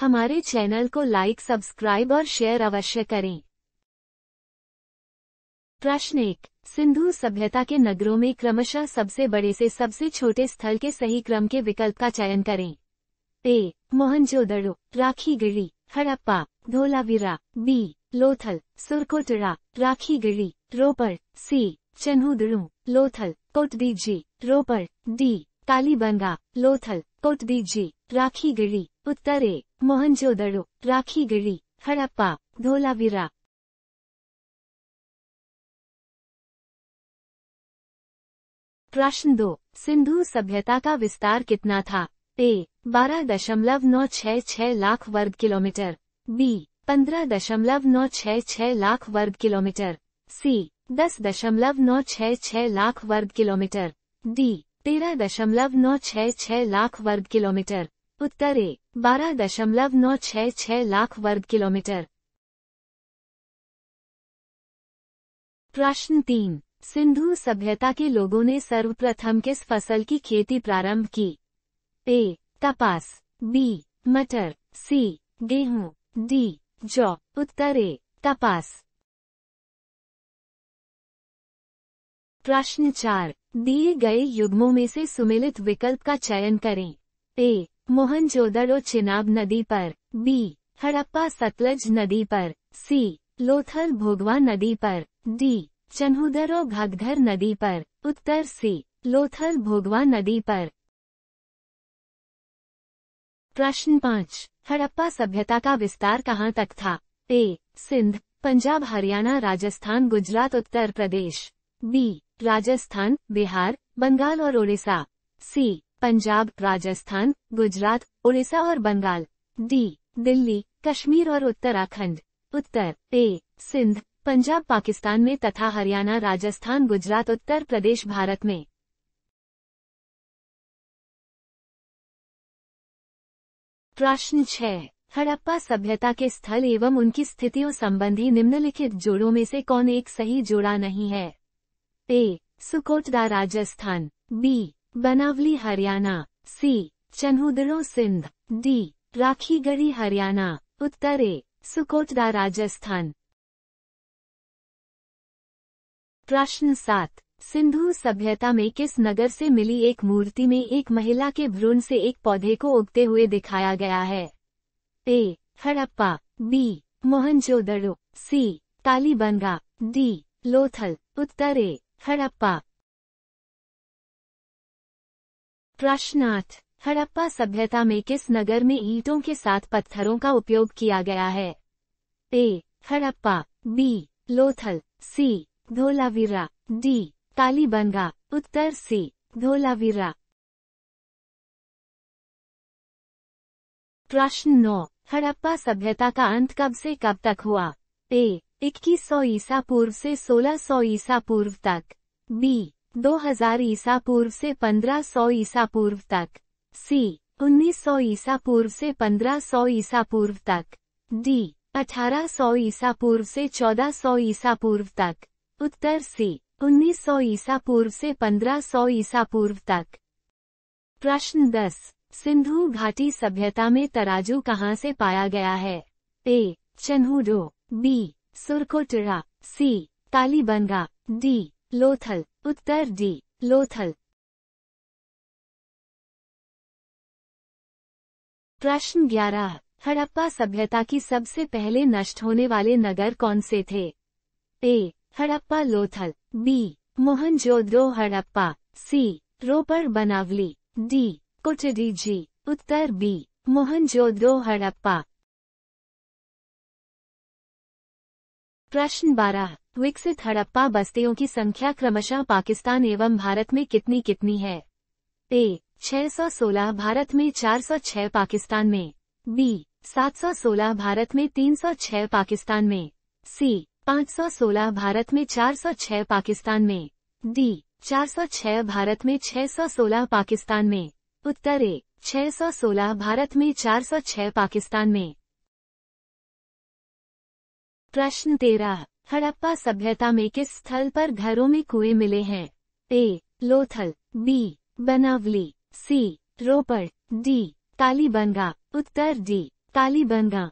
हमारे चैनल को like, subscribe और शेयर अवश्य करें। प्रश्न एक, सिंधु सभ्यता के नगरों में क्रमशः सबसे बड़े से सबसे छोटे स्थल के सही क्रम के विकल्प का चयन करें। A, Mohenjodaro Rakhigarhi Harappa, Dholavira, B, Lothal, Surkotada Rakhigarhi Ropar, C, Chanhudaro, Lothal Kotdiji Ropar, D, Kalibangan, Lothal Kotdiji Rakhigarhi उत्तर मोहनजोदड़ो राखीगिरी हड़प्पा धोलावीरा प्रश्न दो सिंधु सभ्यता का विस्तार कितना था ए बारह दशमलव नौ छह छह लाख वर्ग किलोमीटर बी पंद्रह दशमलव नौ छह छह लाख वर्ग किलोमीटर सी दस दशमलव नौ छह छह लाख वर्ग किलोमीटर डी तेरह दशमलव नौ छह छह लाख वर्ग किलोमीटर उत्तर, बारह दशमलव नौ छह छह लाख वर्ग किलोमीटर। प्रश्न तीन, सिंधु सभ्यता के लोगों ने सर्वप्रथम किस फ़सल की खेती प्रारंभ की? ए, कपास, बी, मटर, सी, गेहूँ, डी, जौ, उत्तर ए, कपास। प्रश्न चार, दिए गए युग्मों में से सुमिलित विकल्प का चयन करें। ए मोहनजोदड़ो चिनाब नदी पर, बी, हड़प्पा सतलज नदी पर, सी, लोथल भोगवा नदी पर, डी, चन्हुदर घाघर नदी पर, उत्तर सी, लोथल भोगवा नदी पर। प्रश्न पाँच, हड़प्पा सभ्यता का विस्तार कहाँ तक था? ए, सिंध, पंजाब, हरियाणा, राजस्थान, गुजरात, उत्तर प्रदेश। बी, राजस्थान, बिहार, बंगाल और उड़ीसा सी पंजाब, राजस्थान, गुजरात, उड़ीसा और बंगाल। डी, दिल्ली, कश्मीर और उत्तराखंड। उत्तर, ए, सिंध, पंजाब, पाकिस्तान में तथा हरियाणा, राजस्थान, गुजरात, उत्तर प्रदेश, भारत में। प्रश्न छह हड़प्पा सभ्यता के स्थल एवं उनकी स्थितियों संबंधी निम्नलिखित जोड़ों में से कौन एक सही जोड़ा नहीं है? A Surkotada Rajasthan. B Banawali Haryana, C, Chanhudaro Sindh, D, Rakhigarhi Haryana, उत्तर सुकोटदा राजस्थान। प्रश्न सात, सिंधु सभ्यता में किस नगर से मिली एक मूर्ति में एक महिला के भ्रूण से एक पौधे को उगते हुए दिखाया गया है? A, Harappa, B, Mohenjodaro, C, Kalibangan, D, Lothal, उत्तर, हड़प्पा। प्रश्न आठ हड़प्पा सभ्यता में किस नगर में ईंटों के साथ पत्थरों का उपयोग किया गया है? A, Harappa, B, Lothal, C, Dholavira, D Kalibangan Uttar C, Dholavira. प्रश्न नौ, हड़प्पा सभ्यता का अंत कब से कब तक हुआ? ए, इक्कीस सौ ईसा पूर्व से सोलह सौ ईसा पूर्व तक। बी दो हज़ार ईसा पूर्व से पंद्रह सौ ईसा पूर्व तक। सी, उन्नीस सौ ईसा पूर्व से पंद्रह सौ ईसा पूर्व तक। डी, अठारह सौ ईसा पूर्व से चौदह सौ ईसा पूर्व तक। उत्तर सी, उन्नीस सौ ईसा पूर्व से पंद्रह सौ ईसा पूर्व तक। प्रश्न दस, सिंधु घाटी सभ्यता में तराजू कहाँ से पाया गया है? A, Chanhudaro, B Surkotada C, Kalibangan, D, Lothal. Uttar D Lothal. प्रश्न ग्यारह, हड़प्पा सभ्यता की सबसे पहले नष्ट होने वाले नगर कौन से थे? A Harappa Lothal. B Mohenjodaro Harappa. C Ropar Banawali. D Kotdiji Uttar B Mohenjodaro Harappa. प्रश्न बारह, विकसित हड़प्पा बस्तियों की संख्या क्रमशः पाकिस्तान एवं भारत में कितनी कितनी है? ए 616 भारत में 406 पाकिस्तान में। बी 716 भारत में 306 पाकिस्तान में। सी 516 भारत में 406 पाकिस्तान में। डी 406 भारत में 616 पाकिस्तान में। उत्तर ए 616 भारत में 406 पाकिस्तान में। प्रश्न तेरह हड़प्पा सभ्यता में किस स्थल पर घरों में कुएँ मिले हैं? A, Lothal, B, Banawali, C, Ropar, D Kalibangan Uttar D Kalibangan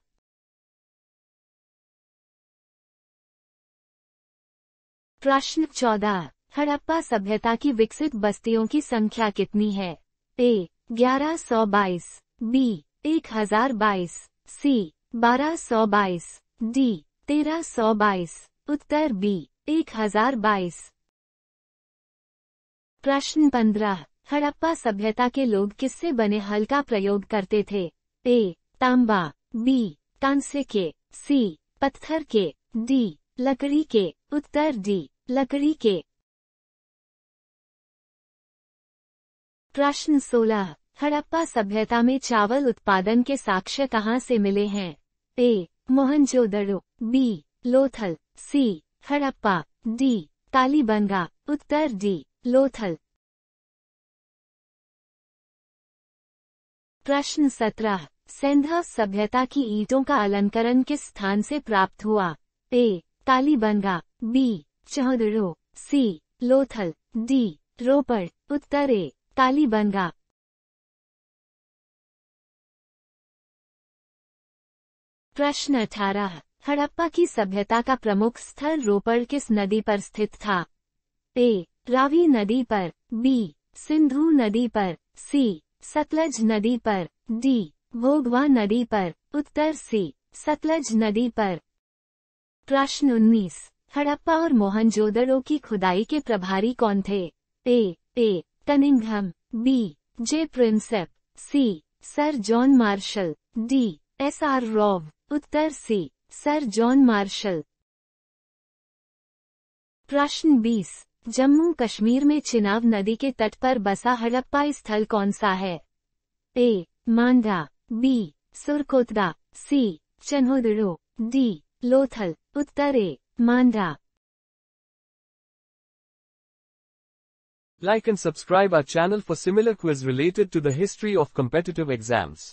प्रश्न चौदह, हड़प्पा सभ्यता की विकसित बस्तियों की संख्या कितनी है? ए, ग्यारह सौ बाईस, बी, एक हज़ार बाईस, सी, बारह सौ बाईस, डी तेरह सौ बाईस, उत्तर बी, एक हज़ार बाईस। प्रश्न पंद्रह, हड़प्पा सभ्यता के लोग किससे बने हल का प्रयोग करते थे? ए, तांबा, बी, कांस्य के, सी, पत्थर के, डी, लकड़ी के, उत्तर डी, लकड़ी के। प्रश्न 16 हड़प्पा सभ्यता में चावल उत्पादन के साक्ष्य कहाँ से मिले हैं? A, Mohenjodaro. B Lothal C Harappa D Kalibangan Uttar D Lothal. प्रश्न 17 सेंधा सभ्यता की ईंटों का अलंकरण किस स्थान से प्राप्त हुआ? A Kalibangan B Chanhudaro C Lothal D Ropar, Uttar A Kalibangan प्रश्न अठारह हड़प्पा की सभ्यता का प्रमुख स्थल रोपड़ किस नदी पर स्थित था? ए. रावी नदी पर, बी. सिंधु नदी पर, सी. सतलज नदी पर, डी. भोगवा नदी पर, उत्तर सी. सतलज नदी पर। प्रश्न उन्नीस। हड़प्पा और मोहनजोदड़ो की खुदाई के प्रभारी कौन थे? A. A. Cunningham, B. J. Prinsep, C. Sir John Marshall, D. S. R. Rao, Uttar C. Sir John Marshall प्रश्न 20 जम्मू कश्मीर में चिनाब नदी के तट पर बसा हड़प्पा स्थल कौन सा है A Manda B Surkotada C Chanhudaro D Lothal Uttar A Manda Like and subscribe our channel for similar quiz related to the history of competitive exams.